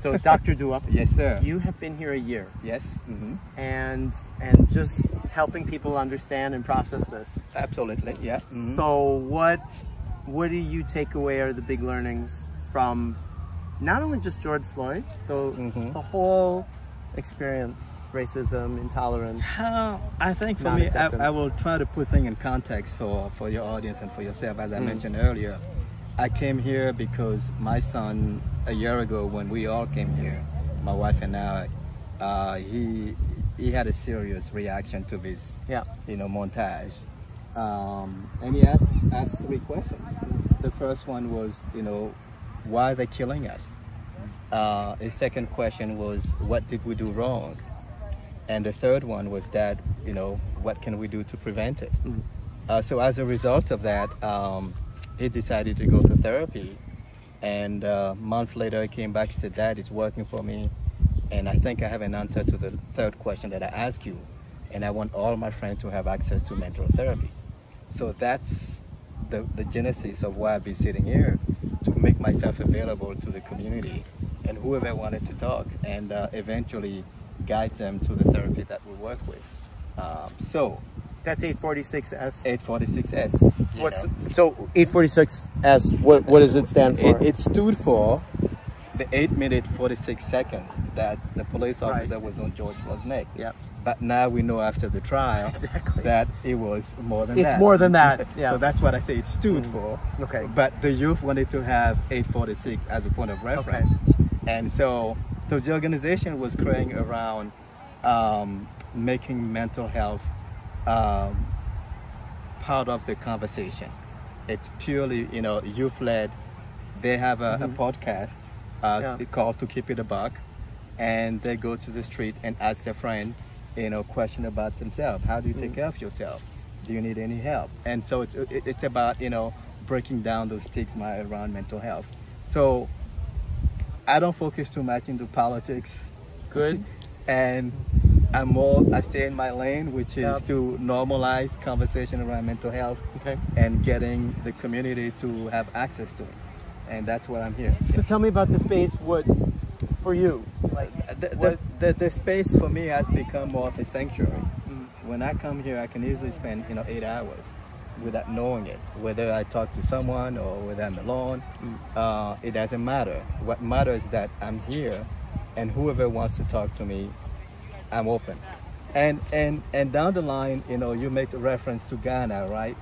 So, Dr. Douah, yes, sir. you have been here a year. Yes. Mm-hmm. And and just helping people understand and process this. Absolutely. Yeah. Mm-hmm. So, what what do you take away are the big learnings from not only just George Floyd, the Mhm. the whole experience, racism, intolerance. Uh, I think for me, I, I will try to put things in context for, for your audience and for yourself. As I Mm. mentioned earlier, I came here because my son, a year ago, when we all came here, my wife and I, uh, he he had a serious reaction to this, Yeah. you know, montage, um, and he asked asked three questions. The first one was, you know, why are they killing us? Uh, his second question was, what did we do wrong? And the third one was that, you know, what can we do to prevent it? Mhm. Uh, so as a result of that, um, he decided to go to therapy. And uh, a month later, he came back. He said, Dad, it's working for me. And I think I have an answer to the third question that I asked you. And I want all my friends to have access to mental therapies. So that's the, the genesis of why I've been sitting here to make myself available to the community and whoever wanted to talk and uh, eventually guide them to the therapy that we work with. Um, so, That's 846S. 846S. What's know. so 846S? What what does it stand for? It, it stood for the 8 minute 46 seconds that the police Right. officer was on George Floyd's neck. Yep. But now we know after the trial Exactly. that it was more than It's that. It's more than that, yeah. so that's what I say it stood Mm. for. Okay. But the youth wanted to have 846 as a point of reference. And so, so the organization was creating around um, making mental health um, part of the conversation. It's purely, you know, youth led. They have a, Mhm. a podcast uh, Yeah. called "To Keep It a Buck," and they go to the street and ask their friend, you know, question about themselves. How do you take Mhm. care of yourself? Do you need any help? And so it's it- it's about you know breaking down those stigma around mental health. So I don't focus too much into politics Good. and I'm more I stay in my lane, which is Yep. to normalize conversation around mental health Okay. and getting the community to have access to it. And that's what I'm here. So tell me about the space. What for you? Like The, the, the, the space for me has become more of a sanctuary. Mm. When I come here, I can easily spend you know eight hours without knowing it. Whether I talk to someone or whether I'm alone, Mm. uh, it doesn't matter. What matters is that I'm here, and whoever wants to talk to me, I'm open. And and and down the line, you know, you make a reference to Ghana, right?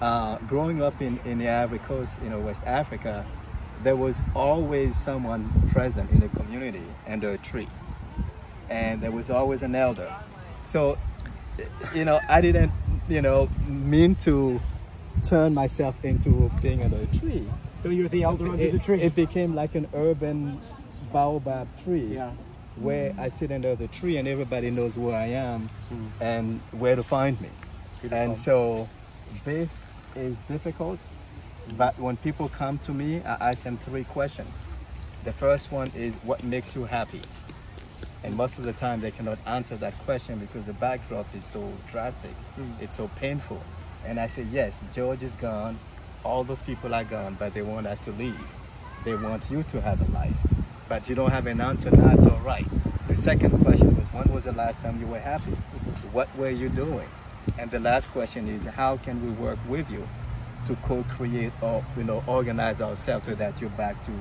Uh, growing up in in the Ivory Coast, you know, West Africa, there was always someone present in the community under a tree, and there was always an elder. So, you know, I didn't, you know, mean to turn myself into being under a tree. So you're the elder under It, the tree. it became like an urban baobab tree yeah. Where I sit under the tree and everybody knows where I am Mm. and where to find me. Beautiful. And so this is difficult, but when people come to me, I ask them three questions. The first one is what makes you happy? And most of the time they cannot answer that question because the backdrop is so drastic, Mm. it's so painful. And I say, yes, George is gone, all those people are gone, but they want us to leave. They want you to have a life, but you don't have an answer, that's all right. The second question was, when was the last time you were happy? What were you doing? And the last question is, how can we work with you to co-create or you know organize ourselves so that you're back to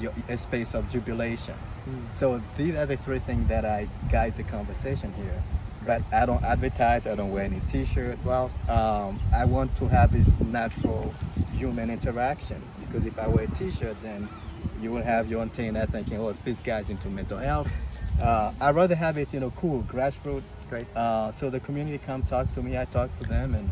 your, a space of jubilation? Mm. So these are the three things that I guide the conversation here. But I don't advertise. I don't wear any T-shirt. Well, Um, I want to have this natural human interaction because if I wear a T-shirt, then you will have your antenna thinking, "Oh, this guy's into mental health." Uh, I'd rather have it, you know, cool, grassroots. great. Uh, so the community come talk to me. I talk to them, and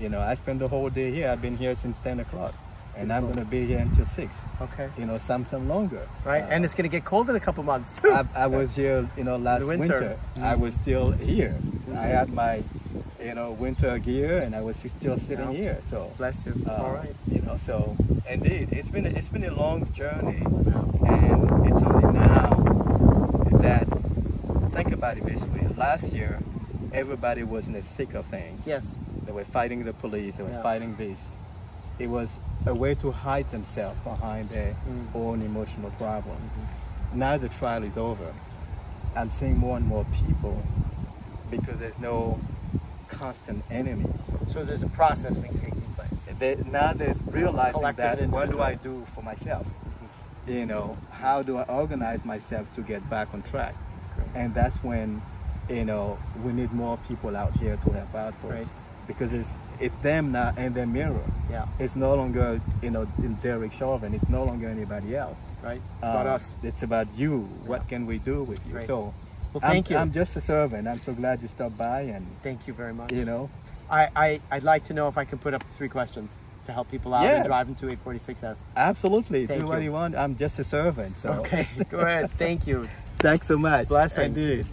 you know, I spend the whole day here. I've been here since 10 o'clock, and I'm going to be here until six. Okay. You know, sometime longer. Right. Uh, and it's gonna get cold in a couple months too. I, I was here, you know, last winter. winter. I Mm. was still here. I had my, you know, winter gear, and I was still sitting Yeah. here. So, Bless you. uh, All right. you know, so indeed, it's been a, it's been a long journey, and it's only now that think about it Basically. Last year, everybody was in the thick of things. Yes. They were fighting the police. They were Yeah. fighting this. It was a way to hide themselves behind their Mm. own emotional problem. now the trial is over, I'm seeing more and more people because there's no constant enemy. So there's a processing taking place. They, now they're realizing that what do I do for myself? You know, how do I organize myself to get back on track? And that's when, you know, we need more people out here to help out for us Right. because it's it's them now and their mirror. Yeah. It's no longer you know Derek Chauvin. It's no longer anybody else. Right. It's about Uh, us. It's about you. What can we do with you? Great. So, Well, I'm- thank you. I'm just a servant. I'm so glad you stopped by, and Thank you very much. you know, I, I, I'd like to know if I can put up three questions to help people out Yeah. and drive into 846S. absolutely Thank do what you. you want. I'm just a servant. So, Okay, go ahead. Thank you. thanks so much. Blessings. Indeed.